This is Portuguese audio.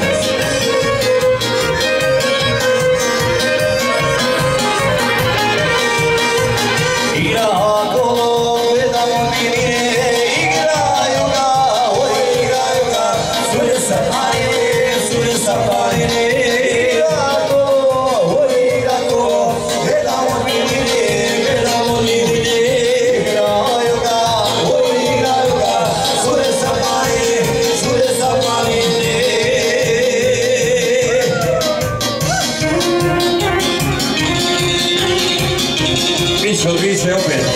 process. Opet. Za